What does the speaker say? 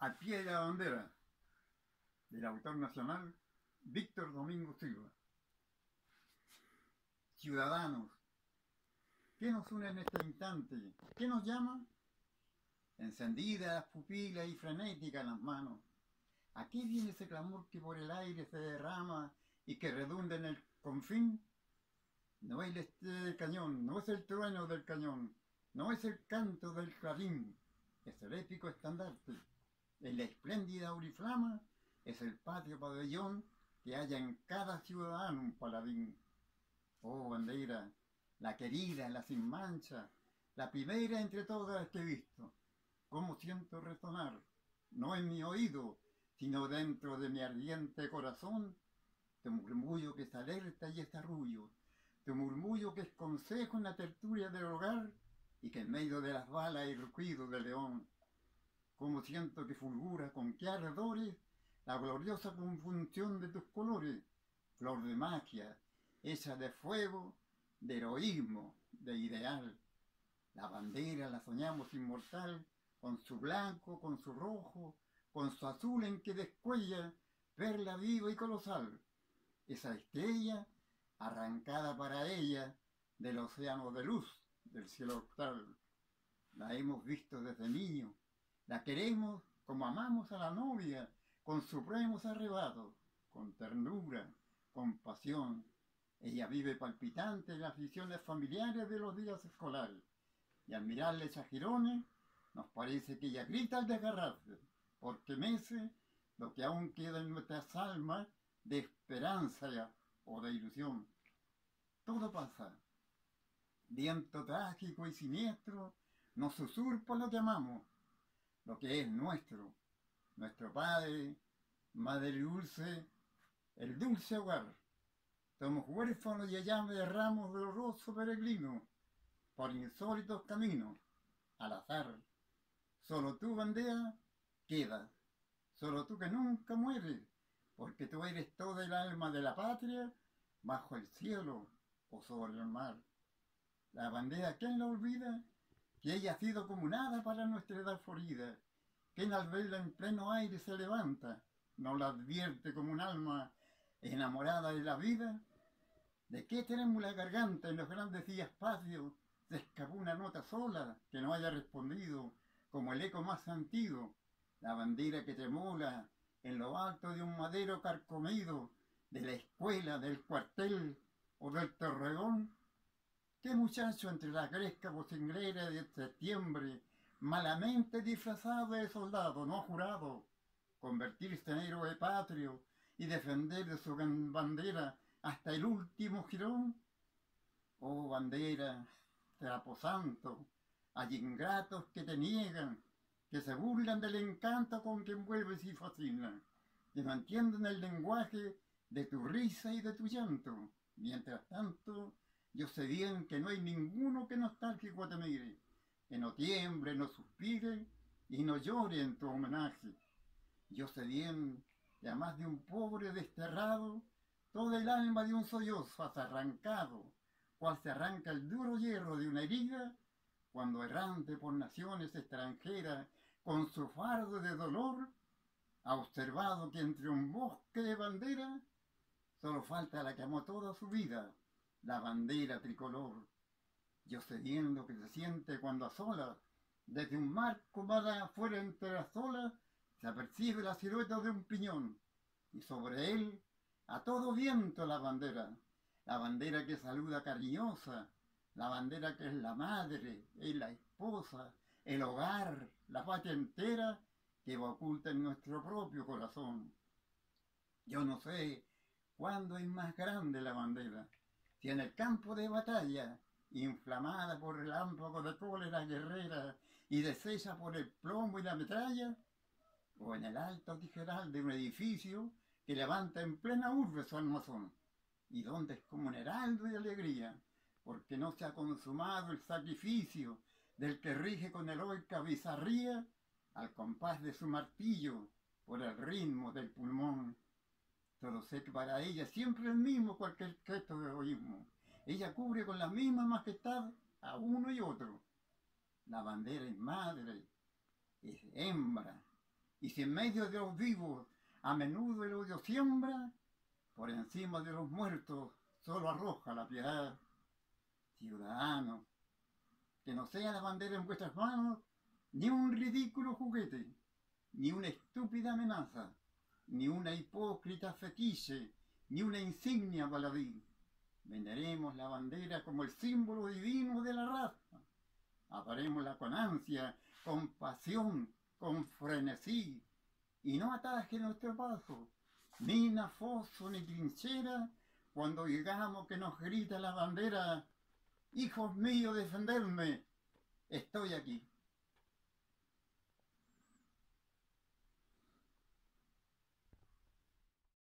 Al pie de la bandera del autor nacional Víctor Domingo Silva. Ciudadanos, ¿qué nos une en este instante? ¿Qué nos llama? Encendidas las pupilas y frenéticas las manos. ¿A qué viene ese clamor que por el aire se derrama y que redunda en el confín? No es el este cañón, no es el trueno del cañón, no es el canto del clarín, es el épico estandarte. En la espléndida auriflama es el patio pabellón que haya en cada ciudadano un paladín. Oh bandera, la querida, la sin mancha, la primera entre todas que he visto. Cómo siento resonar, no en mi oído, sino dentro de mi ardiente corazón, tu murmullo que es alerta y es arrullo, tu murmullo que es consejo en la tertulia del hogar y que en medio de las balas y ruido del león. Como siento que fulgura con qué ardores la gloriosa conjunción de tus colores, flor de magia, hecha de fuego, de heroísmo, de ideal. La bandera la soñamos inmortal, con su blanco, con su rojo, con su azul en que descuella perla viva y colosal. Esa estrella, arrancada para ella del océano de luz del cielo octal. La hemos visto desde niño, la queremos como amamos a la novia, con supremos arrebatos, con ternura, con pasión. Ella vive palpitante en las visiones familiares de los días escolares. Y al mirarle girones, nos parece que ella grita al desgarrarse, porque mece lo que aún queda en nuestras almas de esperanza o de ilusión. Todo pasa. Viento trágico y siniestro nos usurpa lo que amamos, lo que es nuestro, nuestro Padre, Madre Dulce, el dulce hogar. Somos huérfanos y allá de ramos de roso peregrino, por insólitos caminos, al azar. Solo tu bandera queda, solo tú que nunca mueres, porque tú eres todo el alma de la patria, bajo el cielo o sobre el mar. La bandera, ¿quién la olvida? Que ella ha sido como nada para nuestra edad florida, que al verla en pleno aire se levanta, no la advierte como un alma enamorada de la vida. ¿De qué tenemos la garganta en los grandes días espacios? Se escapó una nota sola que no haya respondido, como el eco más antiguo, la bandera que tremola en lo alto de un madero carcomido, de la escuela, del cuartel o del torregón. ¿Qué muchacho entre la gresca vocinglera de septiembre, malamente disfrazado de soldado, no jurado, convertirse en héroe patrio y defender de su bandera hasta el último jirón? Oh bandera, traposanto, hay ingratos que te niegan, que se burlan del encanto con que envuelves y fascinan, que no entienden el lenguaje de tu risa y de tu llanto. Mientras tanto, yo sé bien que no hay ninguno que nostálgico te mire, que no tiemble, no suspire y no llore en tu homenaje. Yo sé bien que a más de un pobre desterrado, toda el alma de un sollozo has arrancado, cual se arranca el duro hierro de una herida, cuando errante por naciones extranjeras, con su fardo de dolor, ha observado que entre un bosque de bandera, solo falta la que amó toda su vida, la bandera tricolor. Yo cediendo que se siente cuando a solas, desde un marco más afuera entre las olas, se apercibe la silueta de un piñón, y sobre él, a todo viento la bandera, la bandera que saluda cariñosa, la bandera que es la madre, es la esposa, el hogar, la patria entera que oculta en nuestro propio corazón. Yo no sé cuándo es más grande la bandera, si en el campo de batalla, inflamada por el relámpago de cólera guerrera y deshecha por el plomo y la metralla, o en el alto tijeral de un edificio que levanta en plena urbe su almazón, y donde es como un heraldo de alegría, porque no se ha consumado el sacrificio del que rige con heroica bizarría al compás de su martillo por el ritmo del pulmón Solo sé que para ella siempre el mismo cualquier gesto de egoísmo. Ella cubre con la misma majestad a uno y otro. La bandera es madre, es hembra, Y si en medio de los vivos a menudo el odio siembra, por encima de los muertos solo arroja la piedad. Ciudadanos, que no sea la bandera en vuestras manos ni un ridículo juguete, ni una estúpida amenaza, ni una hipócrita fetiche, ni una insignia baladí. Venderemos la bandera como el símbolo divino de la raza. Aparémosla con ansia, con pasión, con frenesí, y no ataje nuestro paso, ni nafoso ni trinchera, cuando llegamos que nos grita la bandera, hijos míos, defenderme, estoy aquí.